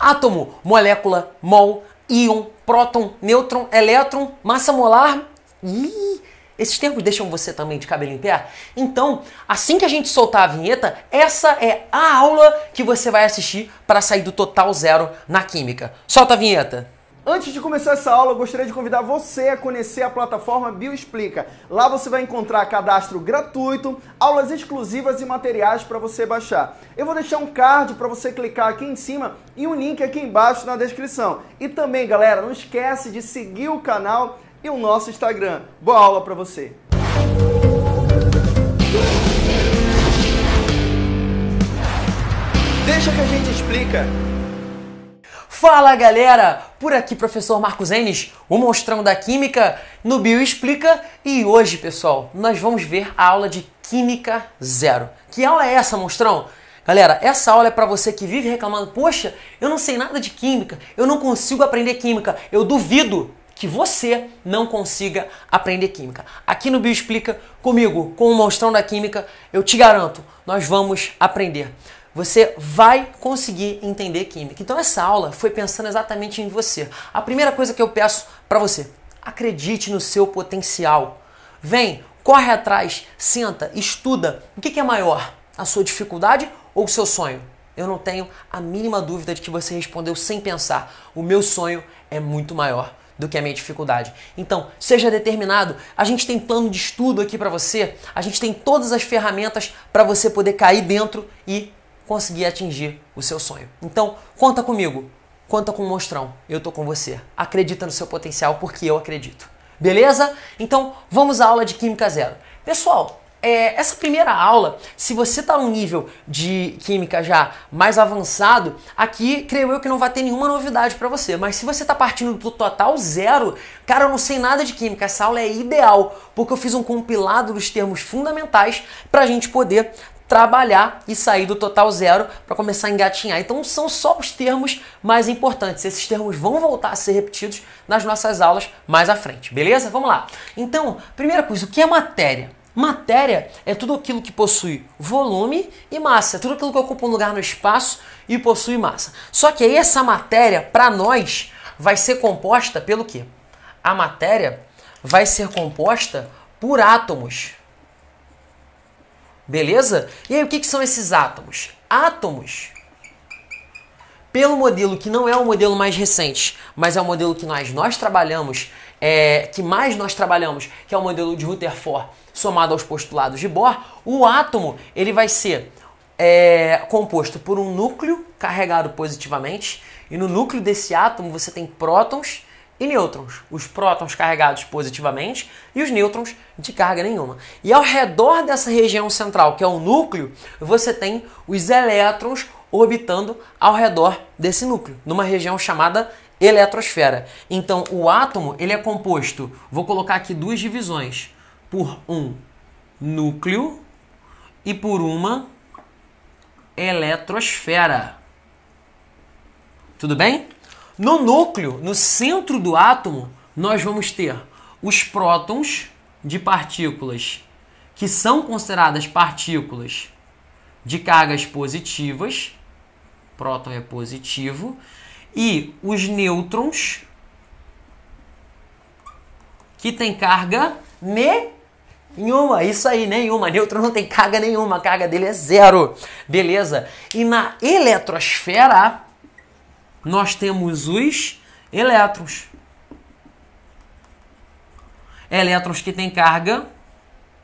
átomo, molécula, mol, íon, próton, nêutron, elétron, massa molar. Ih, esses termos deixam você também de cabelo em pé? Então, assim que a gente soltar a vinheta, essa é a aula que você vai assistir para sair do total zero na química. Solta a vinheta! Antes de começar essa aula, eu gostaria de convidar você a conhecer a plataforma Bioexplica. Lá você vai encontrar cadastro gratuito, aulas exclusivas e materiais para você baixar. Eu vou deixar um card para você clicar aqui em cima e um link aqui embaixo na descrição. E também, galera, não esquece de seguir o canal e o nosso Instagram. Boa aula para você! Deixa que a gente explica. Fala galera, por aqui professor Marcos Enes, o monstrão da química no Bio Explica e hoje pessoal nós vamos ver a aula de Química Zero. Que aula é essa monstrão? Galera, essa aula é para você que vive reclamando, poxa, eu não sei nada de química, eu não consigo aprender química, eu duvido que você não consiga aprender química. Aqui no Bio Explica, comigo, com o monstrão da química, eu te garanto, nós vamos aprender. Você vai conseguir entender química. Então essa aula foi pensando exatamente em você. A primeira coisa que eu peço para você, acredite no seu potencial. Vem, corre atrás, senta, estuda. O que, que é maior? A sua dificuldade ou o seu sonho? Eu não tenho a mínima dúvida de que você respondeu sem pensar. O meu sonho é muito maior do que a minha dificuldade. Então, seja determinado. A gente tem plano de estudo aqui para você. A gente tem todas as ferramentas para você poder cair dentro e conseguir atingir o seu sonho. Então, conta comigo. Conta com o Monstrão. Eu tô com você. Acredita no seu potencial porque eu acredito. Beleza? Então, vamos à aula de Química Zero. Pessoal, é, essa primeira aula, se você está num nível de química já mais avançado, aqui creio eu que não vai ter nenhuma novidade para você. Mas se você está partindo do total zero, cara, eu não sei nada de química. Essa aula é ideal porque eu fiz um compilado dos termos fundamentais para a gente poder trabalhar e sair do total zero para começar a engatinhar. Então são só os termos mais importantes. Esses termos vão voltar a ser repetidos nas nossas aulas mais à frente, beleza? Vamos lá. Então, primeira coisa, o que é matéria? Matéria é tudo aquilo que possui volume e massa, é tudo aquilo que ocupa um lugar no espaço e possui massa. Só que aí essa matéria, para nós, vai ser composta pelo quê? A matéria vai ser composta por átomos. Beleza? E aí o que, que são esses átomos? Átomos, pelo modelo que não é o modelo mais recente, mas é o modelo que nós, nós trabalhamos, é, que mais nós trabalhamos, que é o modelo de Rutherford somado aos postulados de Bohr, o átomo ele vai ser é, composto por um núcleo carregado positivamente, e no núcleo desse átomo você tem prótons e nêutrons. Os prótons carregados positivamente e os nêutrons de carga nenhuma. E ao redor dessa região central, que é o núcleo, você tem os elétrons orbitando ao redor desse núcleo, numa região chamada eletrosfera. Então, o átomo ele é composto, vou colocar aqui duas divisões por um núcleo e por uma eletrosfera. Tudo bem? No núcleo, no centro do átomo, nós vamos ter os prótons de partículas que são consideradas partículas de cargas positivas, próton é positivo, e os nêutrons que tem carga Nenhuma, isso aí, nenhuma. Nêutron não tem carga nenhuma, a carga dele é zero. Beleza? E na eletrosfera, nós temos os elétrons. Elétrons que têm carga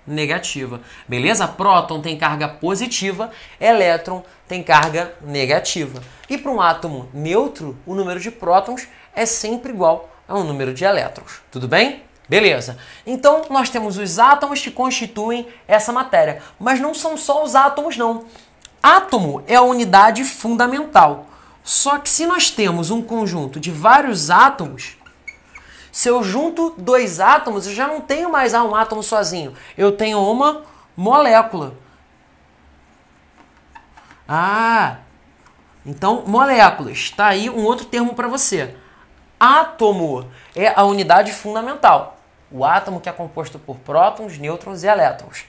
negativa. Beleza? Próton tem carga positiva, elétron tem carga negativa. E para um átomo neutro, o número de prótons é sempre igual ao número de elétrons. Tudo bem? Beleza. Então nós temos os átomos que constituem essa matéria, mas não são só os átomos não. Átomo é a unidade fundamental. Só que se nós temos um conjunto de vários átomos, se eu junto dois átomos, eu já não tenho mais ah, um átomo sozinho. Eu tenho uma molécula. Ah, então moléculas. Está aí um outro termo para você. Átomo é a unidade fundamental. O átomo que é composto por prótons, nêutrons e elétrons.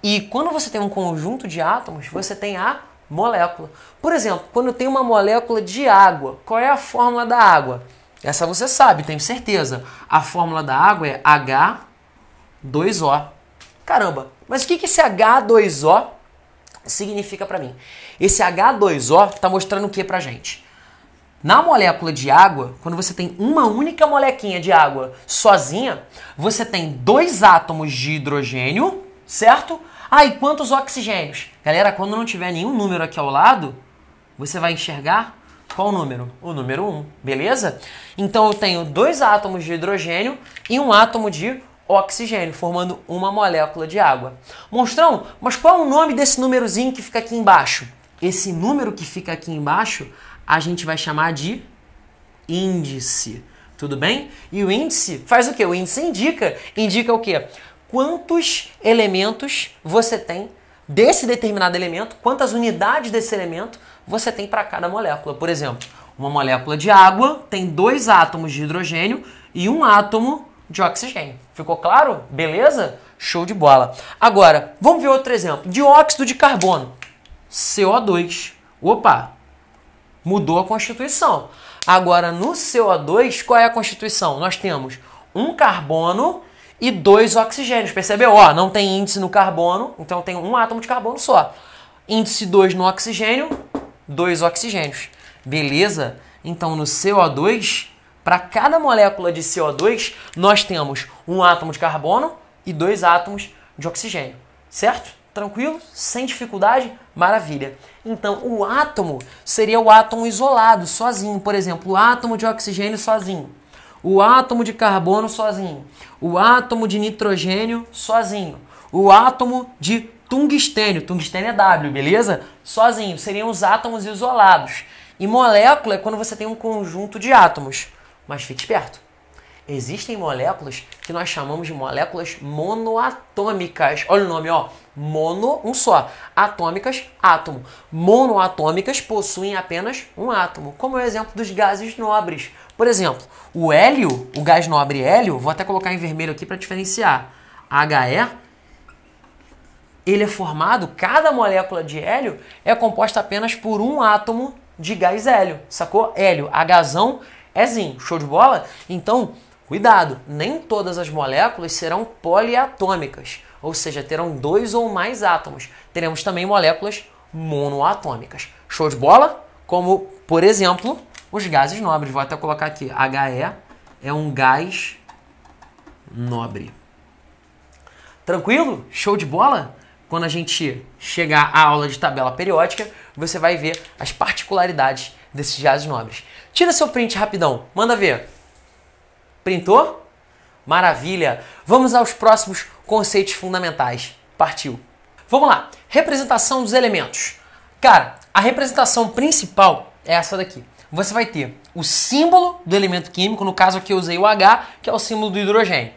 E quando você tem um conjunto de átomos, você tem a molécula. Por exemplo, quando tenho uma molécula de água, qual é a fórmula da água? Essa você sabe, tenho certeza. A fórmula da água é H2O. Caramba, mas o que esse H2O significa para mim? Esse H2O está mostrando o que para gente? Na molécula de água, quando você tem uma única molequinha de água sozinha, você tem dois átomos de hidrogênio, certo? Ah, e quantos oxigênios? Galera, quando não tiver nenhum número aqui ao lado, você vai enxergar qual número? O número 1, beleza? Então eu tenho dois átomos de hidrogênio e um átomo de oxigênio, formando uma molécula de água. Monstrão, mas qual é o nome desse númerozinho que fica aqui embaixo? Esse número que fica aqui embaixo a gente vai chamar de índice. Tudo bem? E o índice faz o que? O índice indica. Indica o que? Quantos elementos você tem desse determinado elemento, quantas unidades desse elemento você tem para cada molécula. Por exemplo, uma molécula de água tem dois átomos de hidrogênio e um átomo de oxigênio. Ficou claro? Beleza? Show de bola. Agora, vamos ver outro exemplo. Dióxido de carbono. CO2. Opa, Mudou a constituição. Agora, no CO2, qual é a constituição? Nós temos um carbono e dois oxigênios. Percebeu? Ó, não tem índice no carbono, então tem um átomo de carbono só. Índice 2 no oxigênio, dois oxigênios. Beleza? Então, no CO2, para cada molécula de CO2, nós temos um átomo de carbono e dois átomos de oxigênio. Certo? Tranquilo? Sem dificuldade? Maravilha. Então, o átomo seria o átomo isolado, sozinho. Por exemplo, o átomo de oxigênio sozinho. O átomo de carbono sozinho. O átomo de nitrogênio sozinho. O átomo de tungstênio. Tungstênio é W, beleza? Sozinho. Seriam os átomos isolados. E molécula é quando você tem um conjunto de átomos. Mas fique esperto existem moléculas que nós chamamos de moléculas monoatômicas. Olha o nome, ó. Mono, um só. Atômicas, átomo. Monoatômicas possuem apenas um átomo, como é o exemplo dos gases nobres. Por exemplo, o hélio, o gás nobre hélio, vou até colocar em vermelho aqui para diferenciar. HE, ele é formado, cada molécula de hélio é composta apenas por um átomo de gás hélio, sacou? Hélio, Hzão é zinho, show de bola? Então, Cuidado, nem todas as moléculas serão poliatômicas, ou seja, terão dois ou mais átomos. Teremos também moléculas monoatômicas. Show de bola? Como, por exemplo, os gases nobres. Vou até colocar aqui, HE é um gás nobre. Tranquilo? Show de bola? Quando a gente chegar à aula de tabela periódica, você vai ver as particularidades desses gases nobres. Tira seu print rapidão, manda ver. Printou? Maravilha! Vamos aos próximos conceitos fundamentais. Partiu! Vamos lá. Representação dos elementos. Cara, a representação principal é essa daqui. Você vai ter o símbolo do elemento químico, no caso aqui eu usei o H, que é o símbolo do hidrogênio.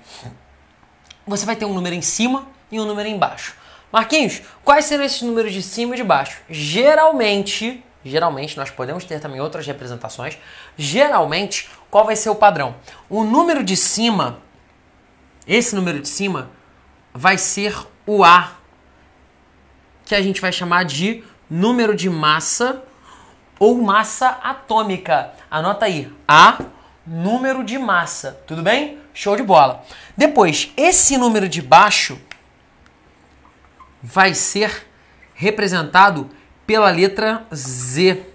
Você vai ter um número em cima e um número embaixo. Marquinhos, quais serão esses números de cima e de baixo? Geralmente, geralmente nós podemos ter também outras representações. Geralmente, qual vai ser o padrão? O número de cima, esse número de cima, vai ser o A, que a gente vai chamar de número de massa ou massa atômica. Anota aí, A, número de massa. Tudo bem? Show de bola. Depois, esse número de baixo vai ser representado pela letra Z.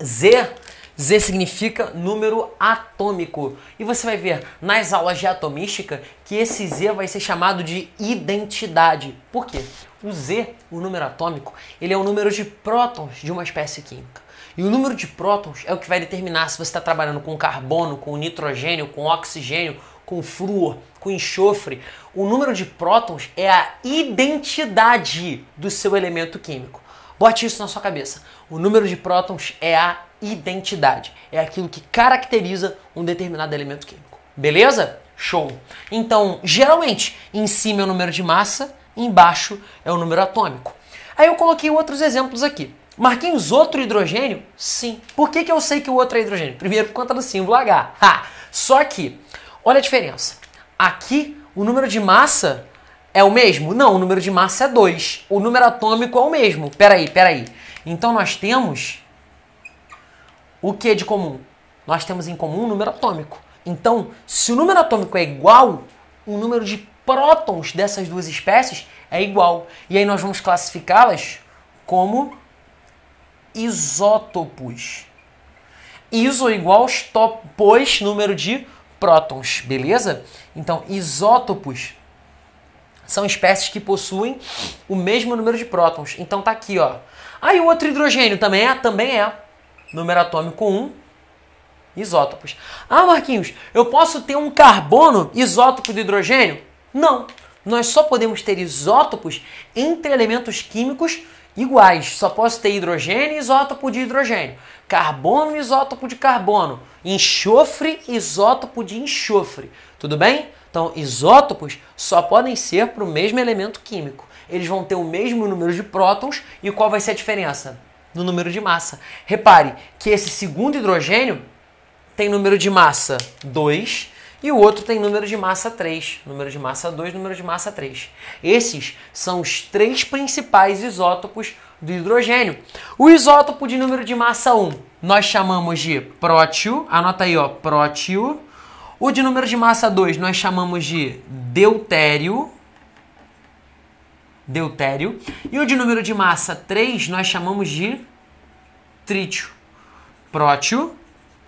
Z Z significa número atômico. E você vai ver nas aulas de atomística que esse Z vai ser chamado de identidade. Por quê? O Z, o número atômico, ele é o número de prótons de uma espécie química. E o número de prótons é o que vai determinar se você está trabalhando com carbono, com nitrogênio, com oxigênio, com flúor, com enxofre. O número de prótons é a identidade do seu elemento químico. Bote isso na sua cabeça. O número de prótons é a identidade. É aquilo que caracteriza um determinado elemento químico. Beleza? Show. Então, geralmente, em cima é o número de massa, embaixo é o número atômico. Aí eu coloquei outros exemplos aqui. Marquinhos, outro hidrogênio? Sim. Por que, que eu sei que o outro é hidrogênio? Primeiro, por conta do símbolo H. Ha! Só que, olha a diferença. Aqui, o número de massa é o mesmo? Não, o número de massa é 2. O número atômico é o mesmo. Peraí, peraí. Então nós temos o que de comum? Nós temos em comum o número atômico. Então, se o número atômico é igual, o número de prótons dessas duas espécies é igual. E aí nós vamos classificá-las como isótopos. Iso igual pois número de prótons, beleza? Então, isótopos são espécies que possuem o mesmo número de prótons. Então tá aqui, ó. Aí ah, o outro hidrogênio também é? Também é. Número atômico 1, isótopos. Ah, Marquinhos, eu posso ter um carbono isótopo de hidrogênio? Não. Nós só podemos ter isótopos entre elementos químicos iguais. Só posso ter hidrogênio e isótopo de hidrogênio. Carbono isótopo de carbono. Enxofre isótopo de enxofre. Tudo bem? Então, isótopos só podem ser para o mesmo elemento químico. Eles vão ter o mesmo número de prótons e qual vai ser a diferença? No número de massa. Repare que esse segundo hidrogênio tem número de massa 2 e o outro tem número de massa 3. Número de massa 2, número de massa 3. Esses são os três principais isótopos do hidrogênio. O isótopo de número de massa 1 nós chamamos de prótio, anota aí, ó, prótio. O de número de massa 2 nós chamamos de deutério. Deutério. E o de número de massa 3 nós chamamos de trítio. Prótio,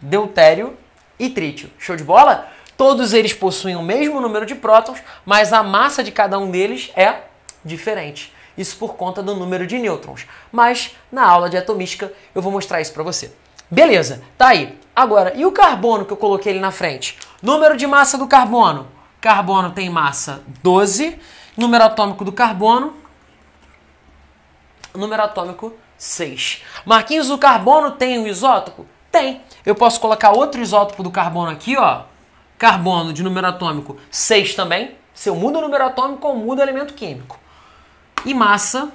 deutério e trítio. Show de bola? Todos eles possuem o mesmo número de prótons, mas a massa de cada um deles é diferente. Isso por conta do número de nêutrons. Mas na aula de atomística eu vou mostrar isso para você. Beleza, tá aí. Agora, e o carbono que eu coloquei ali na frente? Número de massa do carbono. Carbono tem massa 12. Número atômico do carbono. Número atômico 6. Marquinhos, o carbono tem um isótopo? Tem. Eu posso colocar outro isótopo do carbono aqui, ó carbono de número atômico 6 também. Se eu mudo o número atômico, eu mudo o elemento químico. E massa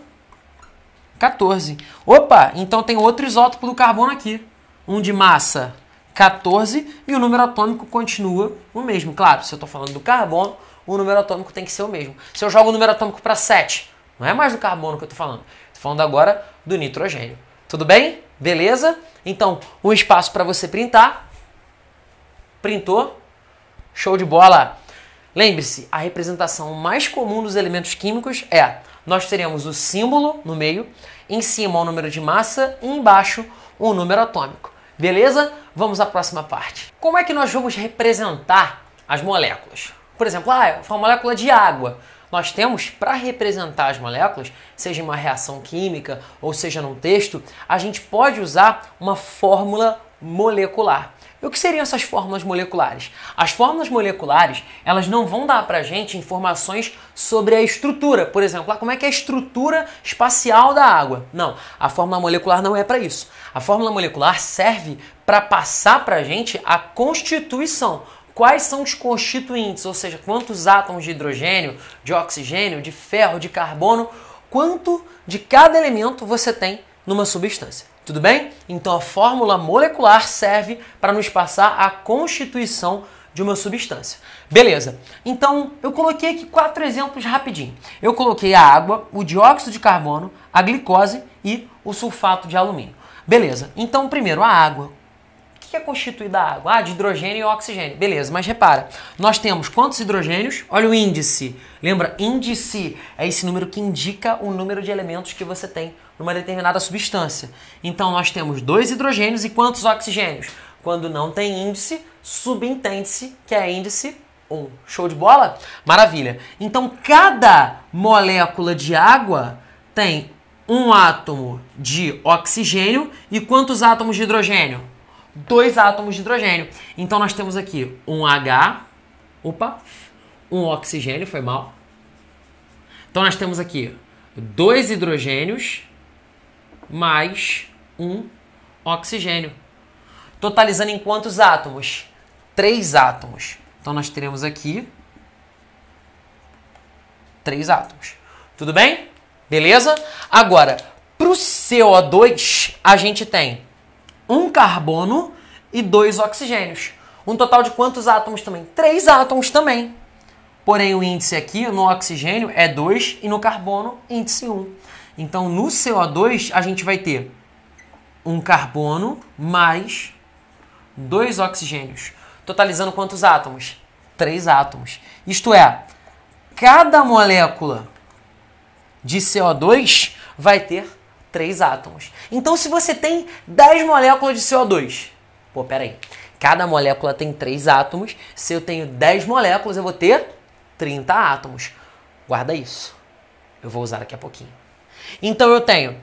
14. Opa, então tem outro isótopo do carbono aqui. Um de massa 14 e o número atômico continua o mesmo. Claro, se eu estou falando do carbono, o número atômico tem que ser o mesmo. Se eu jogo o número atômico para 7, não é mais do carbono que eu estou falando. Estou falando agora do nitrogênio. Tudo bem? Beleza? Então, um espaço para você printar. Printou? Show de bola! Lembre-se, a representação mais comum dos elementos químicos é nós teremos o símbolo no meio, em cima o número de massa e embaixo o número atômico. Beleza? Vamos à próxima parte. Como é que nós vamos representar as moléculas? Por exemplo, ah, uma molécula de água. Nós temos, para representar as moléculas, seja em uma reação química ou seja num texto, a gente pode usar uma fórmula molecular. E o que seriam essas fórmulas moleculares? As fórmulas moleculares, elas não vão dar pra gente informações sobre a estrutura. Por exemplo, ah, como é que é a estrutura espacial da água? Não, a fórmula molecular não é para isso. A fórmula molecular serve para passar pra gente a constituição. Quais são os constituintes, ou seja, quantos átomos de hidrogênio, de oxigênio, de ferro, de carbono, quanto de cada elemento você tem numa substância. Tudo bem? Então a fórmula molecular serve para nos passar a constituição de uma substância. Beleza. Então eu coloquei aqui quatro exemplos rapidinho. Eu coloquei a água, o dióxido de carbono, a glicose e o sulfato de alumínio. Beleza. Então primeiro a água que é constituída a água? Ah, de hidrogênio e oxigênio. Beleza, mas repara, nós temos quantos hidrogênios? Olha o índice. Lembra? Índice é esse número que indica o número de elementos que você tem numa determinada substância. Então nós temos dois hidrogênios e quantos oxigênios? Quando não tem índice, subentende-se que é índice 1. Show de bola? Maravilha. Então cada molécula de água tem um átomo de oxigênio e quantos átomos de hidrogênio? dois átomos de hidrogênio. Então nós temos aqui um H, opa, um oxigênio, foi mal. Então nós temos aqui dois hidrogênios mais um oxigênio. Totalizando em quantos átomos? Três átomos. Então nós teremos aqui três átomos. Tudo bem? Beleza? Agora, para o CO2, a gente tem um carbono e dois oxigênios. Um total de quantos átomos também? Três átomos também. Porém, o índice aqui no oxigênio é 2 e no carbono, índice 1. Então, no CO2, a gente vai ter um carbono mais dois oxigênios. Totalizando quantos átomos? Três átomos. Isto é, cada molécula de CO2 vai ter três átomos. Então, se você tem 10 moléculas de CO2, pô, peraí, cada molécula tem três átomos. Se eu tenho 10 moléculas, eu vou ter 30 átomos. Guarda isso. Eu vou usar daqui a pouquinho. Então, eu tenho,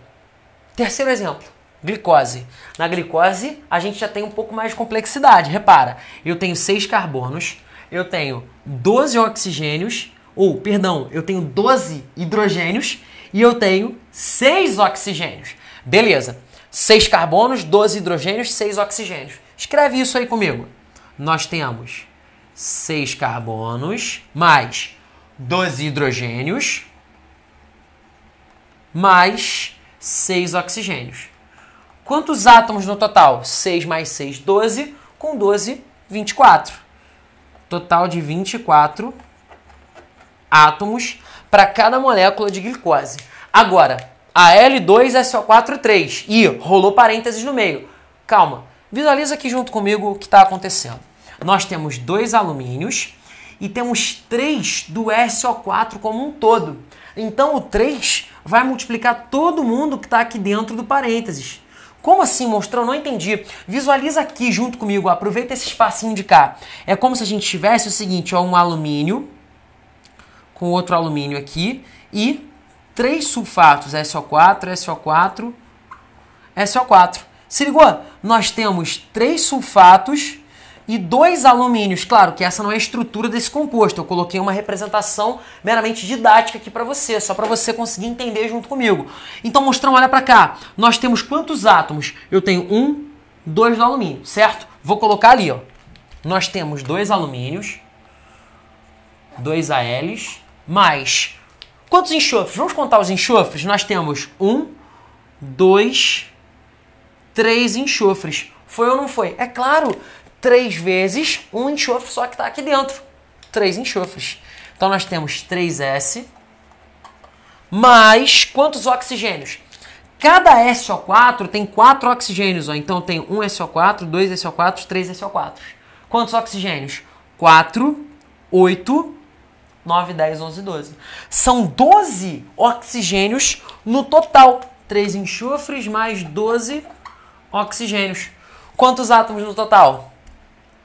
terceiro exemplo, glicose. Na glicose, a gente já tem um pouco mais de complexidade. Repara, eu tenho 6 carbonos, eu tenho 12 oxigênios, ou, perdão, eu tenho 12 hidrogênios e eu tenho 6 oxigênios. Beleza. 6 carbonos, 12 hidrogênios, 6 oxigênios. Escreve isso aí comigo. Nós temos 6 carbonos mais 12 hidrogênios mais 6 oxigênios. Quantos átomos no total? 6 mais 6, 12. Com 12, 24. Total de 24 átomos para cada molécula de glicose. Agora, a L2SO4 E rolou parênteses no meio. Calma, visualiza aqui junto comigo o que está acontecendo. Nós temos dois alumínios e temos três do SO4 como um todo. Então o 3 vai multiplicar todo mundo que está aqui dentro do parênteses. Como assim, monstrão? Não entendi. Visualiza aqui junto comigo, aproveita esse espacinho de cá. É como se a gente tivesse o seguinte, ó, um alumínio com outro alumínio aqui e três sulfatos, SO4, SO4, SO4. Se ligou? Nós temos três sulfatos e dois alumínios. Claro que essa não é a estrutura desse composto. Eu coloquei uma representação meramente didática aqui para você, só para você conseguir entender junto comigo. Então, mostrando, olha para cá. Nós temos quantos átomos? Eu tenho um, dois do alumínio, certo? Vou colocar ali, ó. Nós temos dois alumínios, dois ALs, mais quantos enxofres? Vamos contar os enxofres? Nós temos um, dois, três enxofres. Foi ou não foi? É claro, três vezes um enxofre só que está aqui dentro. Três enxofres. Então nós temos 3S mais quantos oxigênios? Cada SO4 tem quatro oxigênios. Ó. Então tem um SO4, dois SO4, três SO4. Quantos oxigênios? 4, 8, 9, 10, 11, 12. São 12 oxigênios no total. 3 enxofres mais 12 oxigênios. Quantos átomos no total?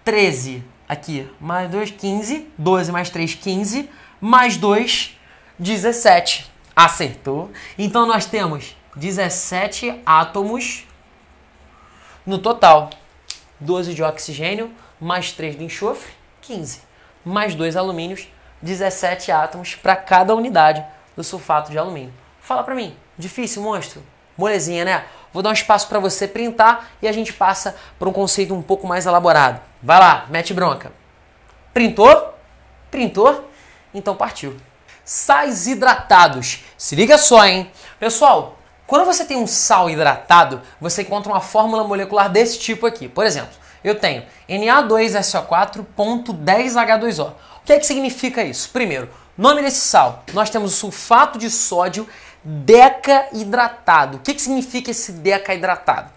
13 aqui, mais 2, 15, 12 mais 3, 15, mais 2, 17. Acertou. Então nós temos 17 átomos no total. 12 de oxigênio, mais 3 de enxofre, 15. Mais 2 alumínios, 17 átomos para cada unidade do sulfato de alumínio. Fala para mim, difícil, monstro? Molezinha, né? Vou dar um espaço para você printar e a gente passa para um conceito um pouco mais elaborado. Vai lá, mete bronca. Printou? Printou? Então partiu. Sais hidratados. Se liga só, hein? Pessoal, quando você tem um sal hidratado, você encontra uma fórmula molecular desse tipo aqui. Por exemplo, eu tenho Na2SO4.10H2O. O que é que significa isso? Primeiro, nome desse sal. Nós temos o sulfato de sódio deca-hidratado. O que, que significa esse deca-hidratado?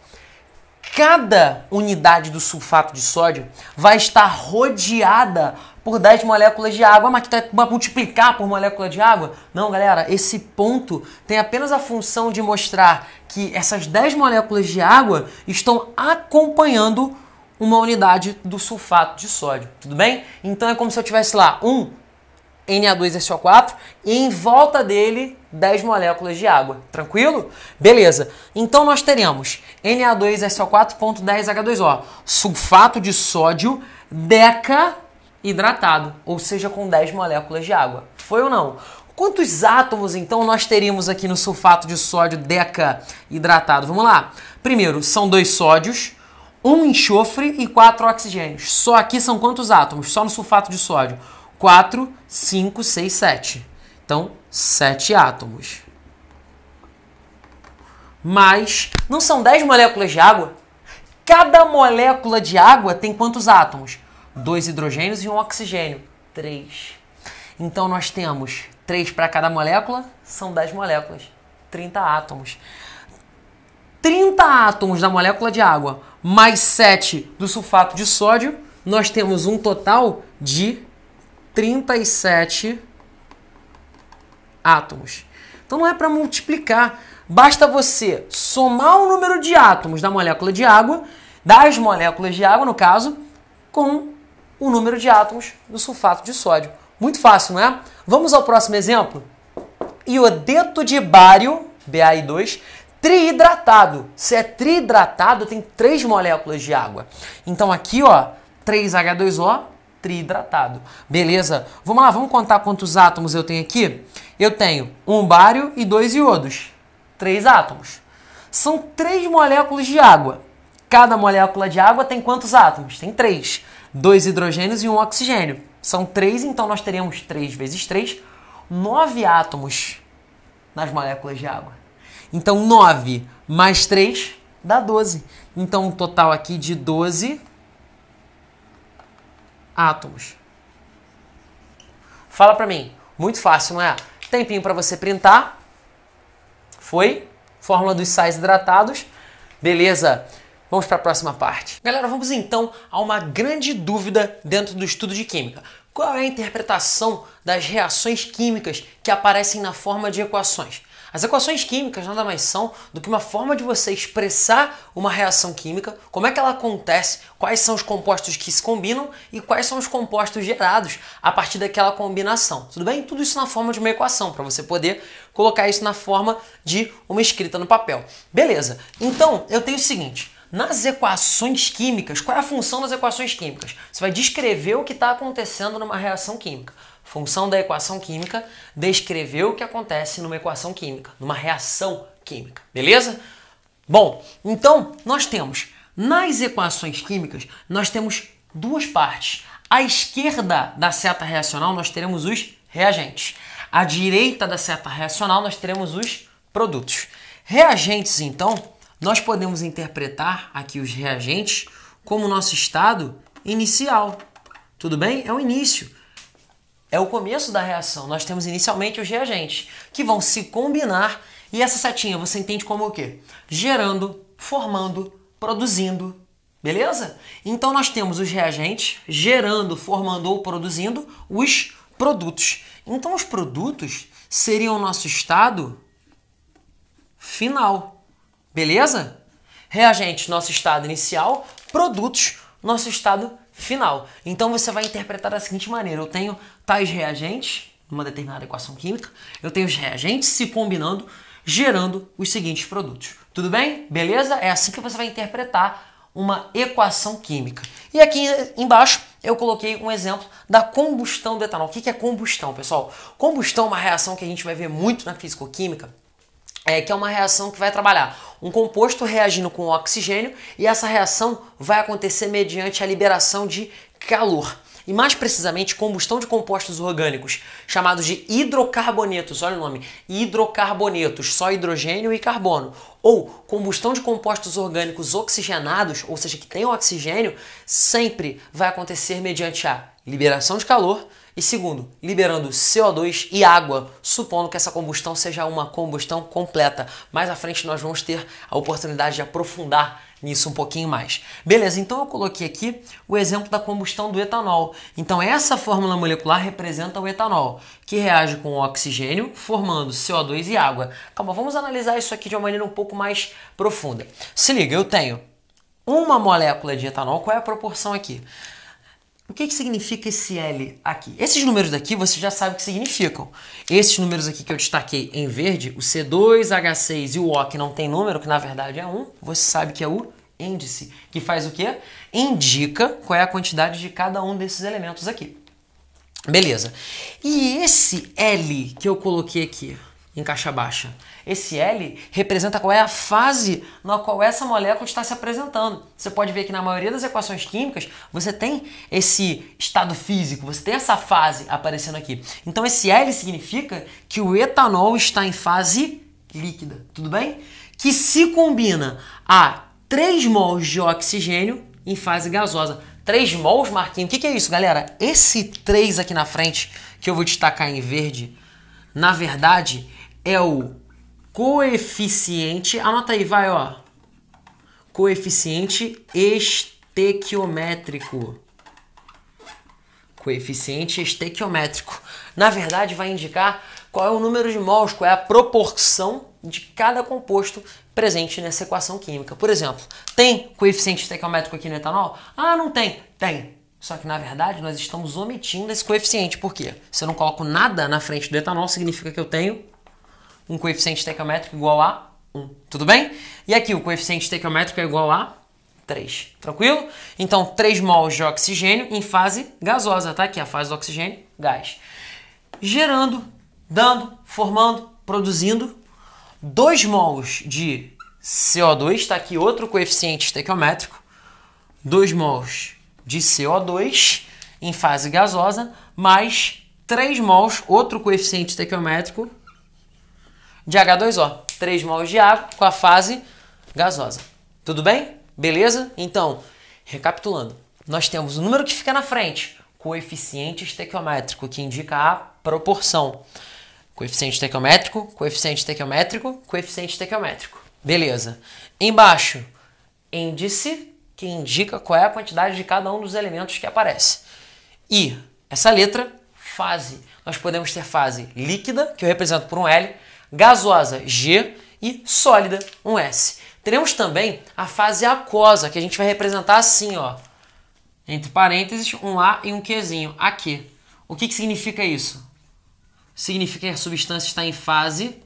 Cada unidade do sulfato de sódio vai estar rodeada por 10 moléculas de água. Mas que vai multiplicar por molécula de água? Não, galera, esse ponto tem apenas a função de mostrar que essas 10 moléculas de água estão acompanhando uma unidade do sulfato de sódio, tudo bem? Então é como se eu tivesse lá um Na2SO4 e em volta dele 10 moléculas de água. Tranquilo? Beleza. Então nós teremos Na2SO4.10H2O, sulfato de sódio deca hidratado, ou seja, com 10 moléculas de água. Foi ou não? Quantos átomos então nós teríamos aqui no sulfato de sódio deca hidratado? Vamos lá. Primeiro, são dois sódios, um enxofre e quatro oxigênios. Só aqui são quantos átomos? Só no sulfato de sódio? 4, 5, 6, 7. Então, sete átomos. Mas não são 10 moléculas de água? Cada molécula de água tem quantos átomos? Dois hidrogênios e um oxigênio. Três. Então nós temos 3 para cada molécula, são 10 moléculas, 30 átomos. 30 átomos da molécula de água mais 7 do sulfato de sódio, nós temos um total de 37 átomos. Então não é para multiplicar, basta você somar o número de átomos da molécula de água, das moléculas de água no caso, com o número de átomos do sulfato de sódio. Muito fácil, não é? Vamos ao próximo exemplo. Iodeto de bário, BaI2, triidratado. Se é triidratado, tem três moléculas de água. Então aqui, ó, 3H2O, triidratado. Beleza? Vamos lá, vamos contar quantos átomos eu tenho aqui? Eu tenho um bário e dois iodos. Três átomos. São três moléculas de água. Cada molécula de água tem quantos átomos? Tem três. Dois hidrogênios e um oxigênio. São três, então nós teremos três vezes três, nove átomos nas moléculas de água. Então 9 mais 3 dá 12. Então um total aqui de 12 átomos. Fala pra mim. Muito fácil, não é? Tempinho para você printar. Foi? Fórmula dos sais hidratados. Beleza. Vamos para a próxima parte. Galera, vamos então a uma grande dúvida dentro do estudo de química. Qual é a interpretação das reações químicas que aparecem na forma de equações? As equações químicas nada mais são do que uma forma de você expressar uma reação química, como é que ela acontece, quais são os compostos que se combinam e quais são os compostos gerados a partir daquela combinação. Tudo bem? Tudo isso na forma de uma equação, para você poder colocar isso na forma de uma escrita no papel. Beleza. Então, eu tenho o seguinte, nas equações químicas, qual é a função das equações químicas? Você vai descrever o que está acontecendo numa reação química. Função da equação química, descrever o que acontece numa equação química, numa reação química, beleza? Bom, então nós temos nas equações químicas, nós temos duas partes. À esquerda da seta reacional nós teremos os reagentes. À direita da seta reacional nós teremos os produtos. Reagentes, então, nós podemos interpretar aqui os reagentes como nosso estado inicial. Tudo bem? É o início é o começo da reação. Nós temos inicialmente os reagentes, que vão se combinar e essa setinha você entende como o quê? Gerando, formando, produzindo. Beleza? Então nós temos os reagentes gerando, formando ou produzindo os produtos. Então os produtos seriam o nosso estado final. Beleza? Reagentes, nosso estado inicial, produtos, nosso estado final. Então você vai interpretar da seguinte maneira: eu tenho tais reagentes, numa determinada equação química, eu tenho os reagentes se combinando, gerando os seguintes produtos. Tudo bem? Beleza? É assim que você vai interpretar uma equação química. E aqui embaixo eu coloquei um exemplo da combustão do etanol. O que é combustão, pessoal? Combustão é uma reação que a gente vai ver muito na fisicoquímica, é, que é uma reação que vai trabalhar um composto reagindo com oxigênio e essa reação vai acontecer mediante a liberação de calor. E mais precisamente, combustão de compostos orgânicos, chamados de hidrocarbonetos, olha o nome, hidrocarbonetos, só hidrogênio e carbono. Ou combustão de compostos orgânicos oxigenados, ou seja, que tem oxigênio, sempre vai acontecer mediante a liberação de calor e segundo, liberando CO2 e água, supondo que essa combustão seja uma combustão completa. Mais à frente nós vamos ter a oportunidade de aprofundar nisso um pouquinho mais. Beleza, então eu coloquei aqui o exemplo da combustão do etanol. Então essa fórmula molecular representa o etanol, que reage com o oxigênio, formando CO2 e água. Calma, vamos analisar isso aqui de uma maneira um pouco mais profunda. Se liga, eu tenho uma molécula de etanol, qual é a proporção aqui? O que, que significa esse L aqui? Esses números daqui você já sabe o que significam. Esses números aqui que eu destaquei em verde, o C2, H6 e o O que não tem número, que na verdade é 1, você sabe que é o índice, que faz o quê? Indica qual é a quantidade de cada um desses elementos aqui. Beleza. E esse L que eu coloquei aqui, em caixa baixa. Esse L representa qual é a fase na qual essa molécula está se apresentando. Você pode ver que na maioria das equações químicas você tem esse estado físico, você tem essa fase aparecendo aqui. Então esse L significa que o etanol está em fase líquida, tudo bem? Que se combina a 3 mols de oxigênio em fase gasosa. 3 mols, Marquinhos. O que, que é isso, galera? Esse 3 aqui na frente, que eu vou destacar em verde, na verdade, é o coeficiente. Anota aí, vai, ó. Coeficiente estequiométrico. Coeficiente estequiométrico. Na verdade, vai indicar qual é o número de mols, qual é a proporção de cada composto presente nessa equação química. Por exemplo, tem coeficiente estequiométrico aqui no etanol? Ah, não tem. Tem. Só que na verdade nós estamos omitindo esse coeficiente. Por quê? Se eu não coloco nada na frente do etanol, significa que eu tenho um coeficiente estequiométrico igual a 1. Tudo bem? E aqui o coeficiente estequiométrico é igual a 3. Tranquilo? Então, 3 mols de oxigênio em fase gasosa, tá? Aqui a fase do oxigênio, gás. Gerando, dando, formando, produzindo 2 mols de CO2, está aqui outro coeficiente estequiométrico, 2 mols de CO2 em fase gasosa, mais 3 mols, outro coeficiente estequiométrico, de H2O. 3 mols de água com a fase gasosa. Tudo bem? Beleza? Então, recapitulando, nós temos o número que fica na frente, coeficiente estequiométrico, que indica a proporção. Coeficiente estequiométrico, coeficiente estequiométrico, coeficiente estequiométrico. Beleza. Embaixo, índice, que indica qual é a quantidade de cada um dos elementos que aparece. E essa letra, fase. Nós podemos ter fase líquida, que eu represento por um L, gasosa, G, e sólida, um S. Teremos também a fase aquosa, que a gente vai representar assim, ó. Entre parênteses, um A e um Qzinho. Aqui. O que, que significa isso? significa que a substância está em fase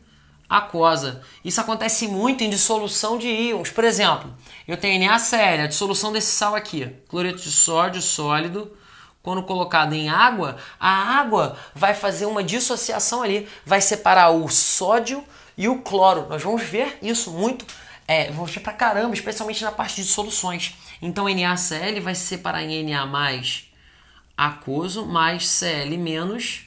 aquosa. Isso acontece muito em dissolução de íons. Por exemplo, eu tenho NaCl, a dissolução desse sal aqui, cloreto de sódio sólido, quando colocado em água, a água vai fazer uma dissociação ali, vai separar o sódio e o cloro. Nós vamos ver isso muito, é, vamos ver pra caramba, especialmente na parte de soluções. Então NaCl vai se separar em Na mais aquoso mais Cl menos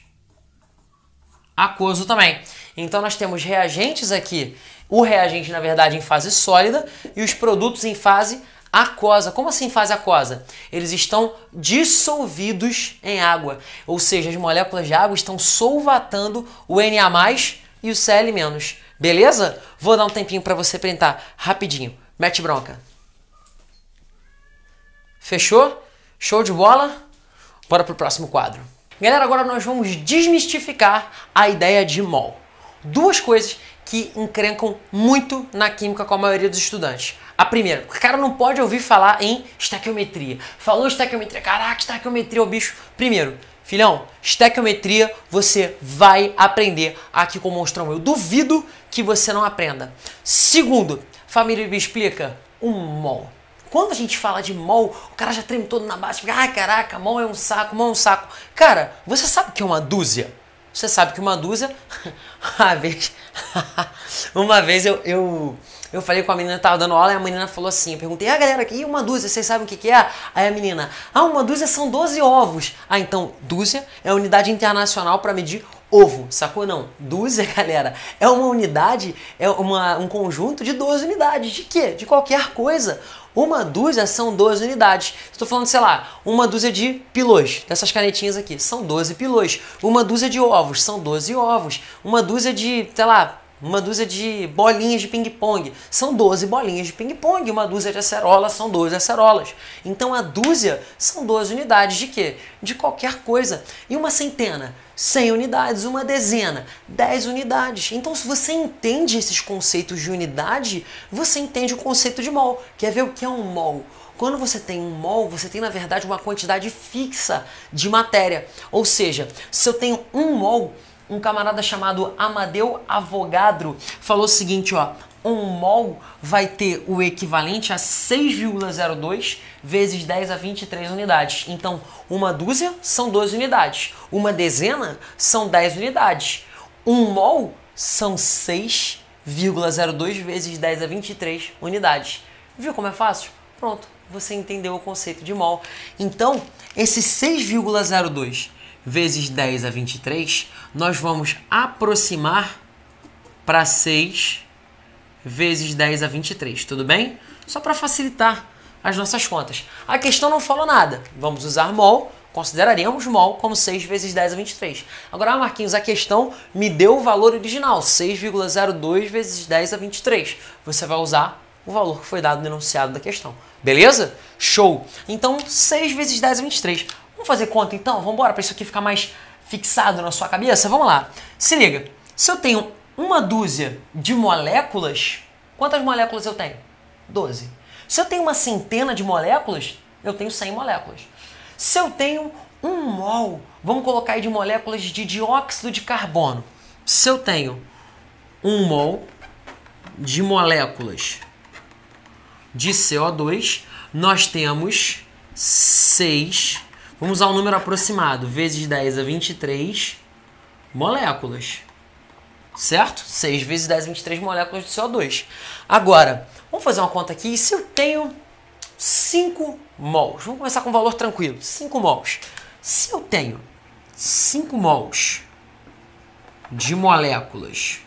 aquoso também. Então nós temos reagentes aqui, o reagente na verdade em fase sólida e os produtos em fase aquosa. Como assim fase aquosa? Eles estão dissolvidos em água, ou seja, as moléculas de água estão solvatando o Na+ e o Cl-. Beleza? Vou dar um tempinho para você printar rapidinho. Mete bronca. Fechou? Show de bola? Bora pro próximo quadro. Galera, agora nós vamos desmistificar a ideia de mol. Duas coisas que encrencam muito na química com a maioria dos estudantes. A primeira, o cara não pode ouvir falar em estequiometria. Falou estequiometria, caraca, estequiometria o bicho. Primeiro, filhão, estequiometria você vai aprender aqui com o Monstrão. Eu duvido que você não aprenda. Segundo, família me explica um mol. Quando a gente fala de mol, o cara já treme todo na base, ai caraca, mol é um saco, mol é um saco. Cara, você sabe o que é uma dúzia? Você sabe que uma dúzia. uma vez. uma vez eu, eu, eu falei com a menina tava dando aula e a menina falou assim: eu perguntei, ah galera, aqui uma dúzia, vocês sabem o que, que é? Aí a menina, ah, uma dúzia são 12 ovos. Ah, então, dúzia é a unidade internacional para medir ovo, sacou não? Dúzia, galera, é uma unidade, é uma, um conjunto de 12 unidades. De quê? De qualquer coisa. Uma dúzia são 12 unidades. Estou falando, sei lá, uma dúzia de pilões, dessas canetinhas aqui, são 12 pilões. Uma dúzia de ovos, são 12 ovos. Uma dúzia de, sei lá, uma dúzia de bolinhas de ping-pong. São 12 bolinhas de ping-pong. Uma dúzia de acerola são 12 acerolas. Então a dúzia são 12 unidades de quê? De qualquer coisa. E uma centena? 100 unidades. Uma dezena? 10 unidades. Então se você entende esses conceitos de unidade, você entende o conceito de mol. Quer ver o que é um mol? Quando você tem um mol, você tem na verdade uma quantidade fixa de matéria. Ou seja, se eu tenho um mol, um camarada chamado Amadeu Avogadro falou o seguinte, ó, um mol vai ter o equivalente a 6,02 vezes 10 a 23 unidades. Então, uma dúzia são 12 unidades, uma dezena são 10 unidades. Um mol são 6,02 vezes 10 a 23 unidades. Viu como é fácil? Pronto, você entendeu o conceito de mol. Então, esse 6,02 vezes 10 a 23, nós vamos aproximar para 6 vezes 10 a 23, tudo bem? Só para facilitar, as nossas contas. A questão não falou nada. Vamos usar mol, consideraremos mol como 6 vezes 10 a 23. Agora, Marquinhos, a questão me deu o valor original, 6,02 vezes 10 a 23. Você vai usar o valor que foi dado no enunciado da questão. Beleza? Show! Então, 6 vezes 10 a 23. Vamos fazer conta então? Vamos embora para isso aqui ficar mais fixado na sua cabeça? Vamos lá. Se liga. Se eu tenho uma dúzia de moléculas, quantas moléculas eu tenho? 12. Se eu tenho uma centena de moléculas, eu tenho 100 moléculas. Se eu tenho um mol, vamos colocar aí de moléculas de dióxido de carbono. Se eu tenho um mol de moléculas de CO2, nós temos 6, vamos usar um número aproximado, vezes 10 a 23 moléculas. Certo? 6 vezes 10 a 23 moléculas de CO2. Agora, vamos fazer uma conta aqui. Se eu tenho 5 mols, vamos começar com um valor tranquilo, 5 mols. Se eu tenho 5 mols de moléculas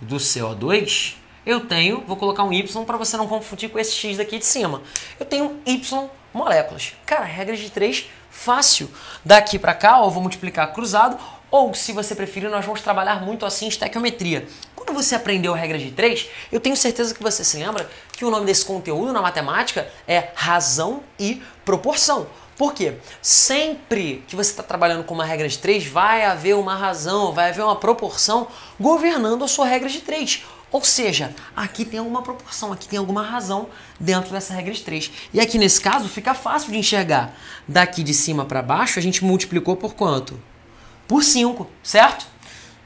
do CO2, eu tenho, vou colocar um Y para você não confundir com esse X daqui de cima. Eu tenho Y moléculas. Cara, regra de 3, fácil. Daqui para cá, eu vou multiplicar cruzado, ou se você preferir, nós vamos trabalhar muito assim estequiometria. Quando você aprendeu a regra de 3, eu tenho certeza que você se lembra que o nome desse conteúdo na matemática é razão e proporção. Por quê? Sempre que você está trabalhando com uma regra de 3, vai haver uma razão, vai haver uma proporção governando a sua regra de 3. Ou seja, aqui tem alguma proporção, aqui tem alguma razão dentro dessa regra de 3. E aqui nesse caso fica fácil de enxergar. Daqui de cima para baixo a gente multiplicou por quanto? Por 5, certo?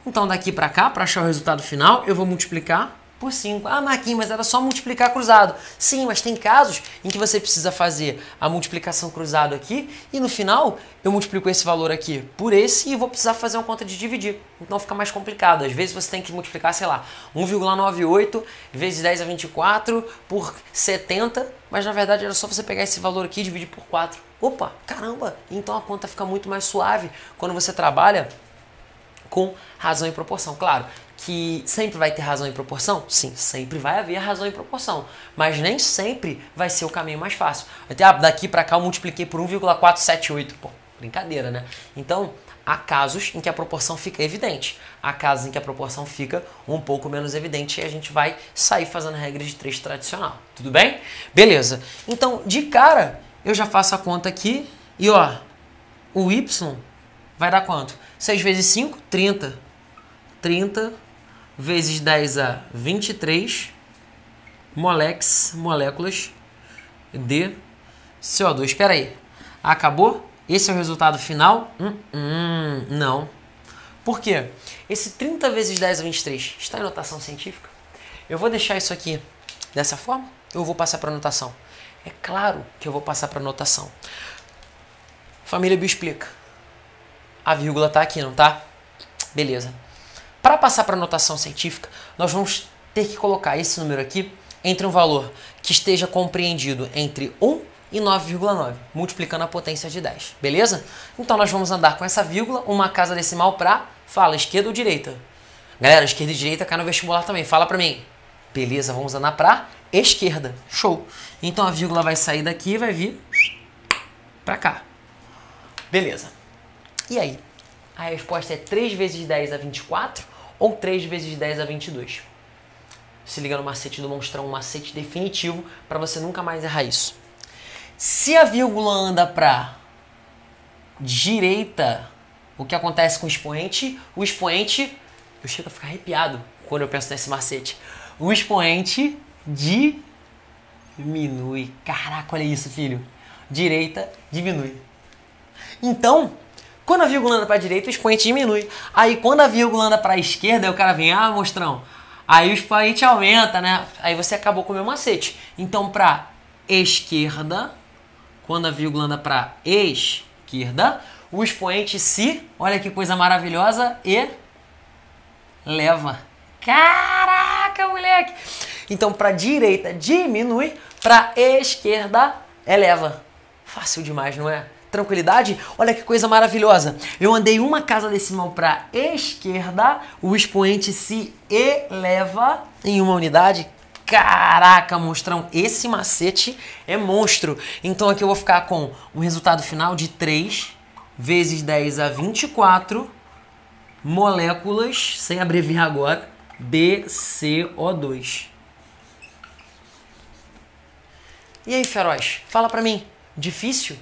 Então daqui para cá, para achar o resultado final, eu vou multiplicar por 5. Ah, Marquinhos, mas era só multiplicar cruzado. Sim, mas tem casos em que você precisa fazer a multiplicação cruzado aqui e no final eu multiplico esse valor aqui por esse e vou precisar fazer uma conta de dividir. Então fica mais complicado. Às vezes você tem que multiplicar, sei lá, 1,98 vezes 10 a 24 por 70, mas na verdade era só você pegar esse valor aqui e dividir por 4. Opa, caramba! Então a conta fica muito mais suave quando você trabalha com razão e proporção. Claro, que sempre vai ter razão e proporção? Sim, sempre vai haver razão e proporção, mas nem sempre vai ser o caminho mais fácil. Até ah, daqui para cá eu multipliquei por 1,478, pô, brincadeira, né? Então, há casos em que a proporção fica evidente, há casos em que a proporção fica um pouco menos evidente e a gente vai sair fazendo regra de 3 tradicional. Tudo bem? Beleza. Então, de cara, eu já faço a conta aqui e ó, o y vai dar quanto? 6 vezes 5, 30. 30 vezes 10 a 23 moleques, moléculas de CO2. Espera aí. Acabou? Esse é o resultado final? Hum, hum, não. Por quê? Esse 30 vezes 10 a 23 está em notação científica? Eu vou deixar isso aqui dessa forma ou eu vou passar para notação? É claro que eu vou passar para notação. Família Bioexplica. A vírgula está aqui, não tá? Beleza. Para passar para notação científica, nós vamos ter que colocar esse número aqui entre um valor que esteja compreendido entre 1 e 9,9, multiplicando a potência de 10, beleza? Então nós vamos andar com essa vírgula, uma casa decimal para, fala, esquerda ou direita? Galera, esquerda e direita cai no vestibular também, fala para mim. Beleza, vamos andar para esquerda, show. Então a vírgula vai sair daqui e vai vir para cá. Beleza. E aí? A resposta é 3 vezes 10 a 24 ou 3 vezes 10 a 22. Se liga no macete do monstrão, um macete definitivo para você nunca mais errar isso. Se a vírgula anda para direita, o que acontece com o expoente? O expoente, eu chego a ficar arrepiado quando eu penso nesse macete. O expoente diminui. Caraca, olha isso, filho. Direita diminui. Então, quando a vírgula anda para direita, o expoente diminui. Aí quando a vírgula anda para a esquerda, o cara vem, ah, mostrão. Aí o expoente aumenta, né? Aí você acabou com o meu macete. Então, para esquerda, quando a vírgula anda para esquerda, o expoente se, olha que coisa maravilhosa, e leva. Caraca, moleque! Então, para direita diminui, para esquerda eleva. Fácil demais, não é? Tranquilidade, olha que coisa maravilhosa. Eu andei uma casa decimal para esquerda, o expoente se eleva em uma unidade. Caraca, monstrão, esse macete é monstro. Então aqui eu vou ficar com um resultado final de 3 vezes 10 a 24 moléculas, sem abreviar agora, BCO2. E aí, feroz, fala pra mim, difícil?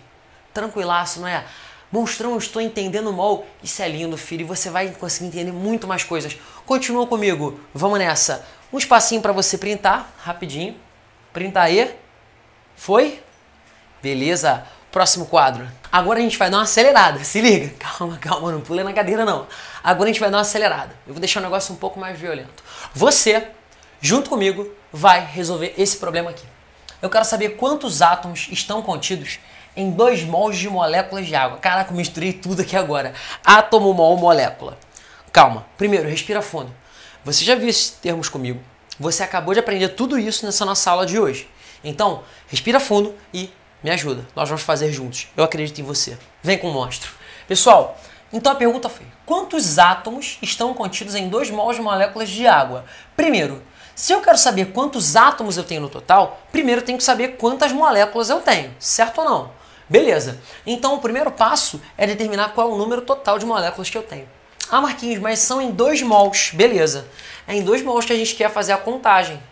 Tranquilaço, não é? Monstrão, eu estou entendendo mol. Isso é lindo, filho, e você vai conseguir entender muito mais coisas. Continua comigo, vamos nessa. Um espacinho para você printar, rapidinho. Printar aí. Foi? Beleza. Próximo quadro. Agora a gente vai dar uma acelerada, se liga. Calma, calma, não pula na cadeira não. Agora a gente vai dar uma acelerada. Eu vou deixar o negócio um pouco mais violento. Você, junto comigo, vai resolver esse problema aqui. Eu quero saber quantos átomos estão contidos em 2 mols de moléculas de água. Caraca, misturei tudo aqui agora. Átomo, mol, molécula. Calma. Primeiro, respira fundo. Você já viu esses termos comigo. Você acabou de aprender tudo isso nessa nossa aula de hoje. Então, respira fundo e me ajuda. Nós vamos fazer juntos. Eu acredito em você. Vem com o monstro. Pessoal, então a pergunta foi: quantos átomos estão contidos em 2 mols de moléculas de água? Primeiro, se eu quero saber quantos átomos eu tenho no total, primeiro eu tenho que saber quantas moléculas eu tenho, certo ou não? Beleza. Então o primeiro passo é determinar qual é o número total de moléculas que eu tenho. Ah, Marquinhos, mas são em 2 mols. Beleza. É em 2 mols que a gente quer fazer a contagem.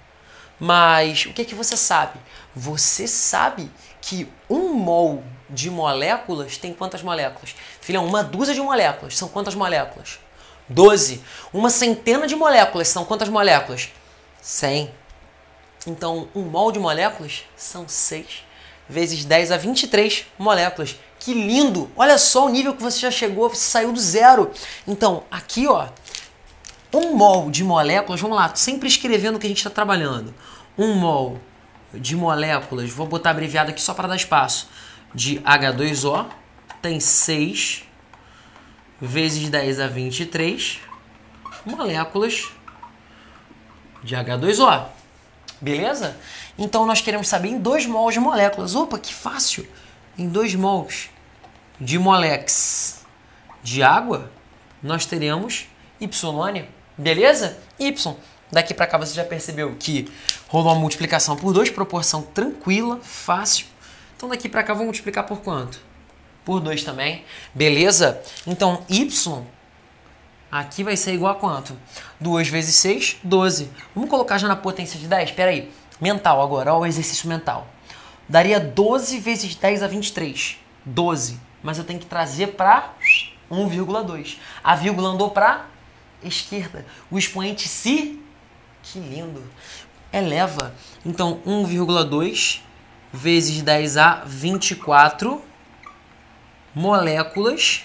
Mas o que, que você sabe? Você sabe que um mol de moléculas tem quantas moléculas? Filhão, uma dúzia de moléculas são quantas moléculas? 12. Uma centena de moléculas são quantas moléculas? 100. Então, um mol de moléculas são 6 vezes 10 a 23 moléculas. Que lindo! Olha só o nível que você já chegou, você saiu do zero. Então, aqui, ó, um mol de moléculas, vamos lá, sempre escrevendo o que a gente está trabalhando. Um mol de moléculas, vou botar abreviado aqui só para dar espaço, de H2O tem 6 vezes 10 a 23 moléculas de H2O. Beleza? Então nós queremos saber em 2 mols de moléculas. Opa, que fácil! Em 2 mols de molex de água, nós teremos Y. Beleza? Y. Daqui para cá você já percebeu que rolou uma multiplicação por 2, proporção tranquila, fácil. Então daqui para cá vou multiplicar por quanto? Por 2 também. Beleza? Então Y aqui vai ser igual a quanto? 2 vezes 6, 12. Vamos colocar já na potência de 10? Espera aí. Mental agora, ó o exercício mental. Daria 12 vezes 10 a 23. 12. Mas eu tenho que trazer para 1,2. A vírgula andou para esquerda. O expoente se... Que lindo. Eleva. Então, 1,2 vezes 10 a 24 moléculas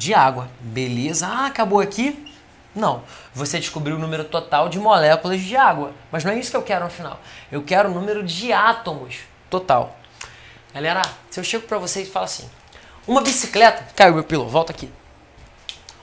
de água. Beleza? Ah, acabou aqui? Não. Você descobriu o número total de moléculas de água. Mas não é isso que eu quero no final. Eu quero o número de átomos total. Galera, se eu chego para vocês e falo assim: uma bicicleta. Caiu meu piloto, volta aqui.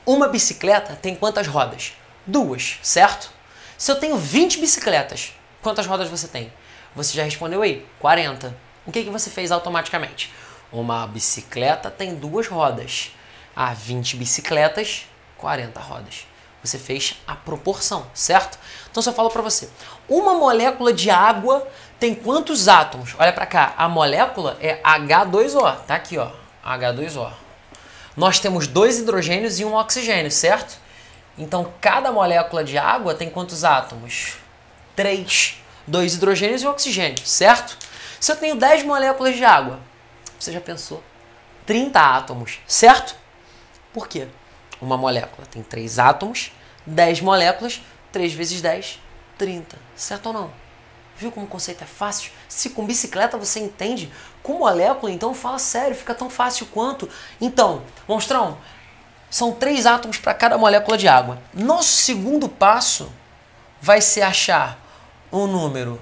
Uma bicicleta tem quantas rodas? Duas, certo? Se eu tenho 20 bicicletas, quantas rodas você tem? Você já respondeu aí, 40. O que, que você fez automaticamente? Uma bicicleta tem duas rodas. Ah, 20 bicicletas, 40 rodas você fez a proporção, certo? Então se eu falo para você, uma molécula de água tem quantos átomos? Olha para cá, a molécula é H2O, tá aqui ó, H2O. Nós temos dois hidrogênios e um oxigênio, certo? Então cada molécula de água tem quantos átomos? Três. Dois hidrogênios e um oxigênio, certo? Se eu tenho 10 moléculas de água, você já pensou? 30 átomos, certo? Por quê? Uma molécula tem 3 átomos 10 moléculas, 3 vezes 10, 30. Certo ou não? Viu como o conceito é fácil? Se com bicicleta você entende, com molécula, então fala sério, fica tão fácil quanto. Então, monstrão, são três átomos para cada molécula de água. Nosso segundo passo vai ser achar um número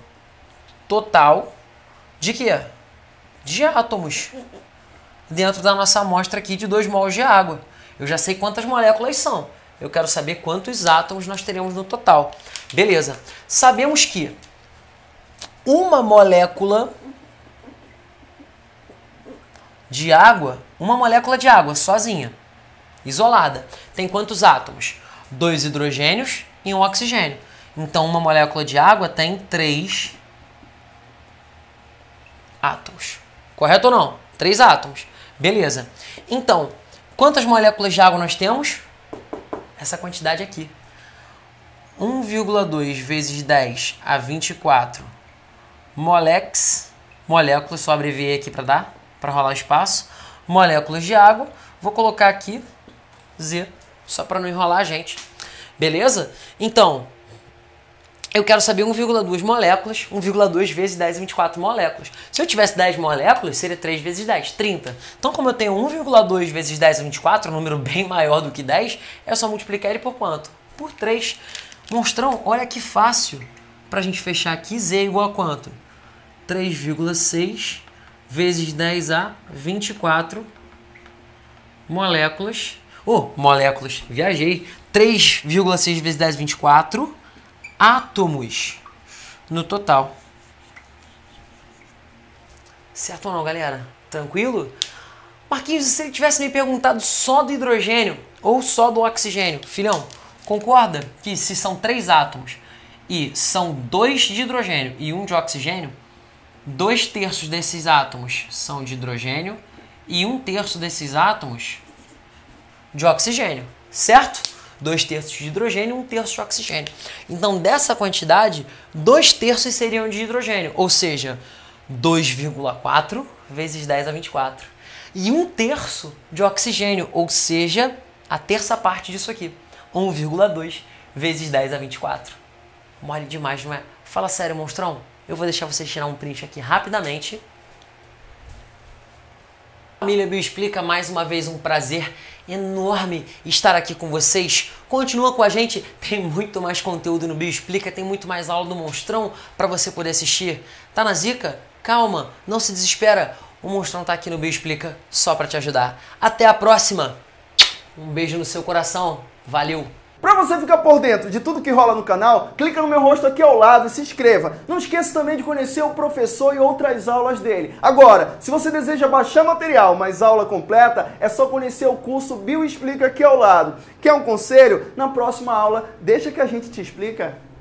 total de quê? De átomos dentro da nossa amostra aqui de 2 mols de água. Eu já sei quantas moléculas são eu quero saber quantos átomos nós teremos no total. Beleza. Sabemos que uma molécula de água, uma molécula de água sozinha, isolada, tem quantos átomos? Dois hidrogênios e um oxigênio. Então, uma molécula de água tem três átomos. Correto ou não? Três átomos. Beleza. Então, quantas moléculas de água nós temos? Essa quantidade aqui. 1,2 vezes 10 a 24 molex, moléculas, só abreviei aqui para dar, para rolar espaço, moléculas de água. Vou colocar aqui Z, só para não enrolar a gente. Beleza? Então, eu quero saber 1,2 moléculas, 1,2 vezes 10 24 moléculas. Se eu tivesse 10 moléculas, seria 3 vezes 10, 30. Então, como eu tenho 1,2 vezes 10 24, um número bem maior do que 10, é só multiplicar ele por quanto? Por 3. Monstrão, olha que fácil. Para a gente fechar aqui, Z é igual a quanto? 3,6 vezes 10 a 24 moléculas. Oh, moléculas, viajei. 3,6 vezes 10, 24 átomos no total. Certo ou não, galera? Tranquilo? Marquinhos, se ele tivesse me perguntado só do hidrogênio ou só do oxigênio, filhão, concorda que se são três átomos e são dois de hidrogênio e um de oxigênio, dois terços desses átomos são de hidrogênio e um terço desses átomos de oxigênio, certo? Dois terços de hidrogênio e um terço de oxigênio. Então, dessa quantidade, dois terços seriam de hidrogênio, ou seja, 2,4 vezes 10 a 24. E um terço de oxigênio, ou seja, a terça parte disso aqui, 1,2 vezes 10 a 24. Mole demais, não é? Fala sério, monstrão. Eu vou deixar vocês tirar um print aqui rapidamente. Família Bio Explica, mais uma vez um prazer enorme estar aqui com vocês. Continua com a gente, tem muito mais conteúdo no Bio Explica, tem muito mais aula do Monstrão para você poder assistir. Tá na zica? Calma, não se desespera. O Monstrão tá aqui no Bio Explica só para te ajudar. Até a próxima. Um beijo no seu coração. Valeu. Para você ficar por dentro de tudo que rola no canal, clica no meu rosto aqui ao lado e se inscreva. Não esqueça também de conhecer o professor e outras aulas dele. Agora, se você deseja baixar material, mas aula completa, é só conhecer o curso Bio Explica aqui ao lado. Quer um conselho? Na próxima aula, deixa que a gente te explica.